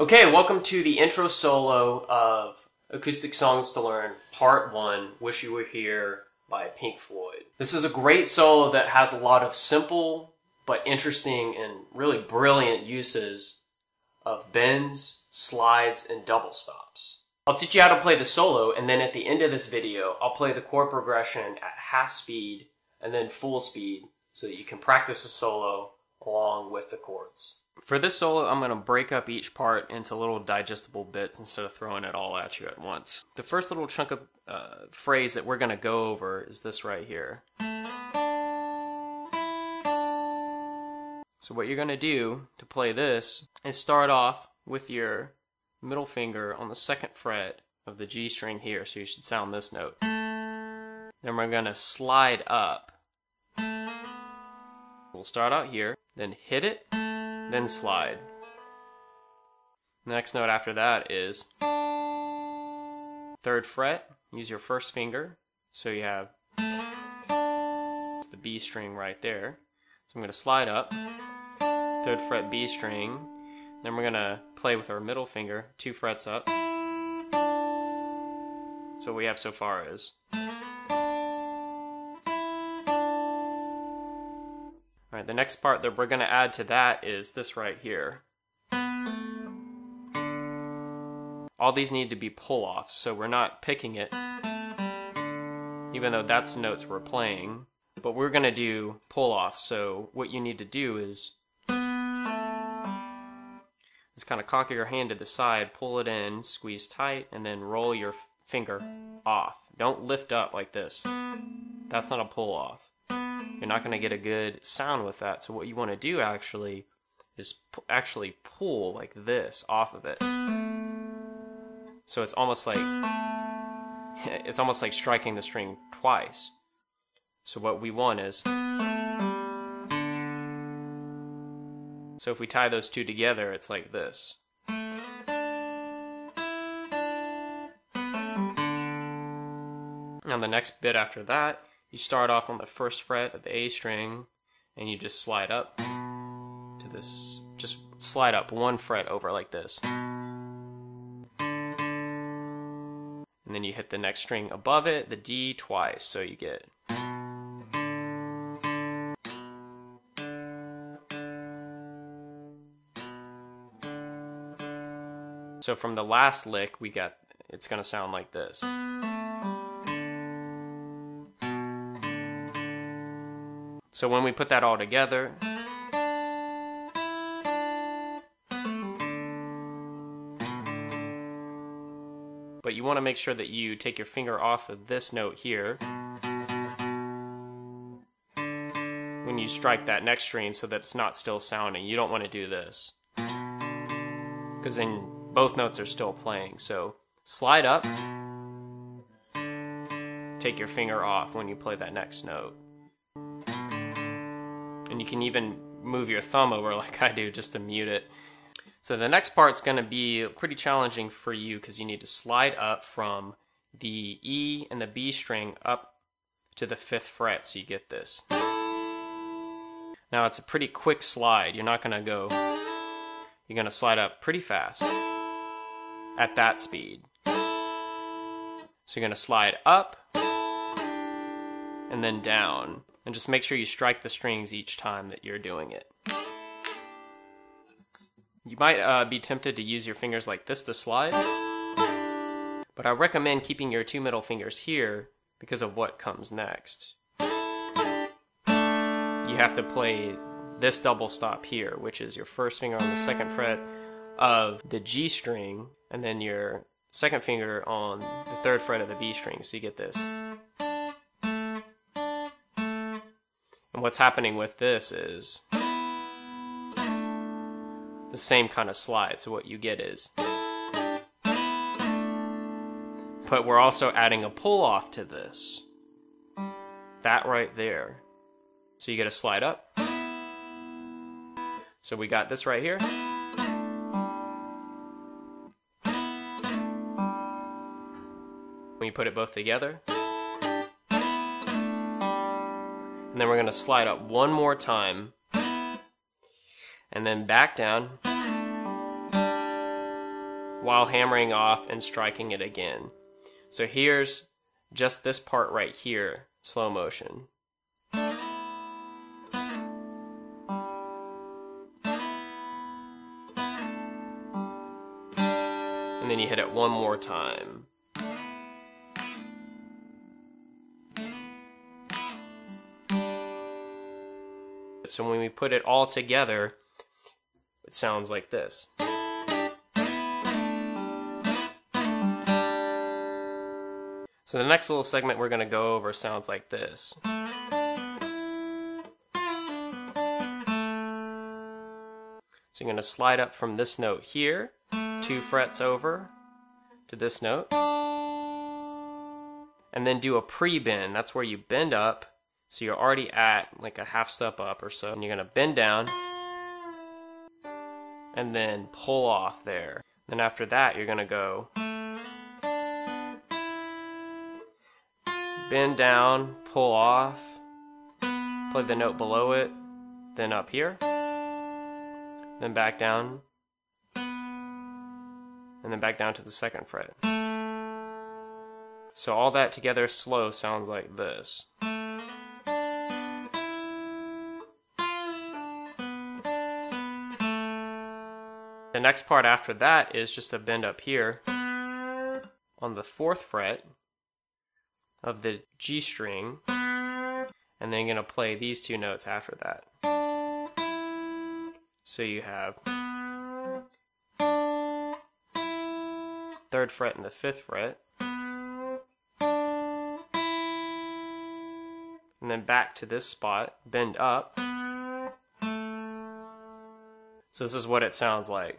Okay, welcome to the intro solo of Acoustic Songs to Learn, Part 1 Wish You Were Here by Pink Floyd. This is a great solo that has a lot of simple but interesting and really brilliant uses of bends, slides, and double stops. I'll teach you how to play the solo, and then at the end of this video, I'll play the chord progression at half speed and then full speed so that you can practice the solo along with the chords. For this solo, I'm going to break up each part into little digestible bits instead of throwing it all at you at once. The first little chunk of uh, phrase that we're going to go over is this right here. So what you're going to do to play this is start off with your middle finger on the second fret of the G string here, so you should sound this note. Then we're going to slide up. We'll start out here, then hit it, then slide. Next note after that is third fret, use your first finger, so you have the B string right there. So I'm going to slide up, third fret B string, then we're going to play with our middle finger, two frets up. So what we have so far is Alright, the next part that we're going to add to that is this right here. All these need to be pull-offs, so we're not picking it, even though that's the notes we're playing. But we're going to do pull-offs, so what you need to do is just kind of cock your hand to the side, pull it in, squeeze tight, and then roll your finger off. Don't lift up like this. That's not a pull-off you're not going to get a good sound with that. So what you want to do actually is actually pull like this off of it. So it's almost like it's almost like striking the string twice. So what we want is So if we tie those two together, it's like this. Now the next bit after that you start off on the first fret of the A string and you just slide up to this, just slide up one fret over like this. And then you hit the next string above it, the D twice, so you get So from the last lick, we got it's going to sound like this. So when we put that all together, but you want to make sure that you take your finger off of this note here when you strike that next string so that it's not still sounding. You don't want to do this because then both notes are still playing. So slide up, take your finger off when you play that next note and you can even move your thumb over like I do just to mute it. So the next part's going to be pretty challenging for you because you need to slide up from the E and the B string up to the fifth fret so you get this. Now it's a pretty quick slide. You're not going to go, you're going to slide up pretty fast at that speed. So you're going to slide up and then down and just make sure you strike the strings each time that you're doing it. You might uh, be tempted to use your fingers like this to slide, but I recommend keeping your two middle fingers here because of what comes next. You have to play this double stop here, which is your first finger on the second fret of the G string, and then your second finger on the third fret of the B string, so you get this. And what's happening with this is the same kind of slide. So what you get is. But we're also adding a pull off to this. That right there. So you get a slide up. So we got this right here. When you put it both together. And then we're going to slide up one more time. And then back down. while hammering off and striking it again. So here's just this part right here, slow motion. And then you hit it one more time. So when we put it all together, it sounds like this. So the next little segment we're going to go over sounds like this. So you're going to slide up from this note here, two frets over to this note, and then do a pre-bend. That's where you bend up, so you're already at like a half step up or so. And you're to bend down, and then pull off there. Then after that, you're to go bend down, pull off, play the note below it, then up here, then back down, and then back down to the second fret. So all that together slow sounds like this. The next part after that is just a bend up here on the fourth fret of the G string, and then you're going to play these two notes after that. So you have third fret and the fifth fret, and then back to this spot, bend up. So this is what it sounds like.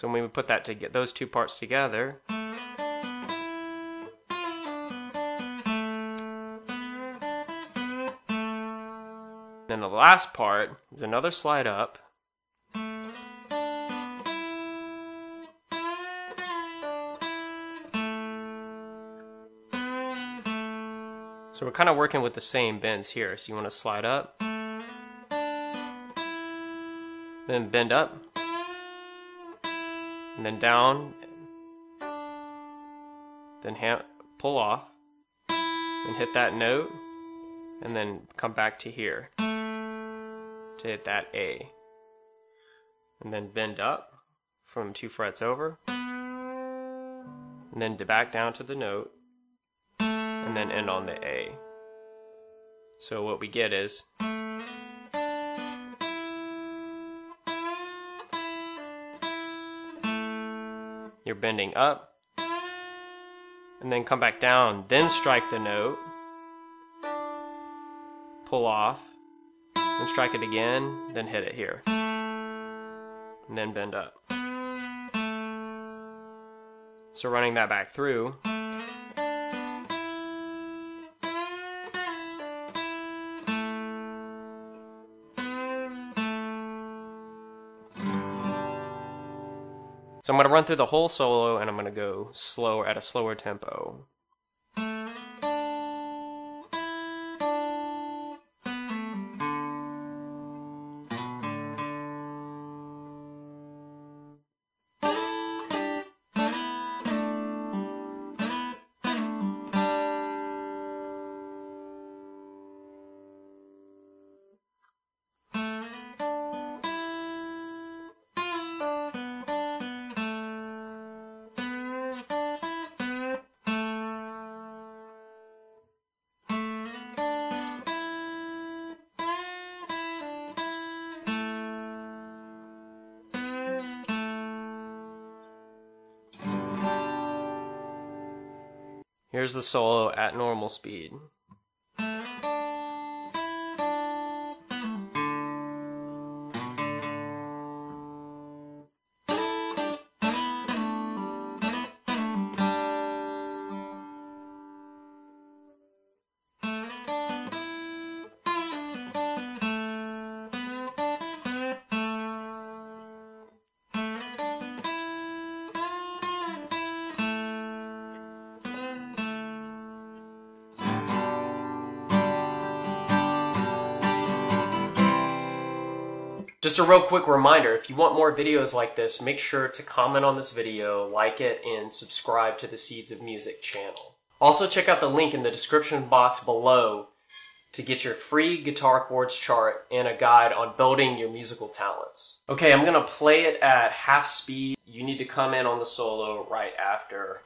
So when we put that to get those two parts together, then the last part is another slide up. So we're kind of working with the same bends here. So you want to slide up, then bend up, and then down, then hand, pull off, and hit that note, and then come back to here to hit that A. And then bend up from two frets over, and then to back down to the note, and then end on the A. So what we get is you're bending up and then come back down, then strike the note, pull off, then strike it again, then hit it here, and then bend up. So running that back through, So I'm going to run through the whole solo and I'm going to go slower at a slower tempo. Here's the solo at normal speed. A real quick reminder, if you want more videos like this, make sure to comment on this video, like it, and subscribe to the Seeds of Music channel. Also check out the link in the description box below to get your free guitar chords chart and a guide on building your musical talents. Okay, I'm gonna play it at half speed. You need to come in on the solo right after.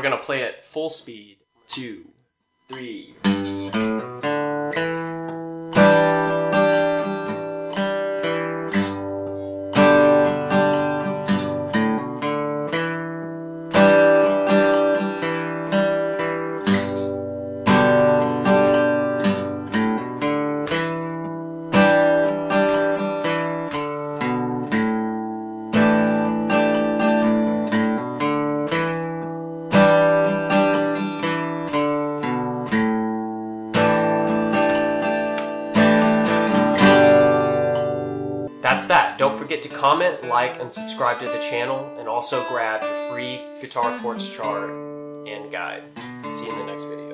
We're gonna play it full speed. Two, three. Don't forget to comment, like, and subscribe to the channel, and also grab your free guitar chords chart and guide. See you in the next video.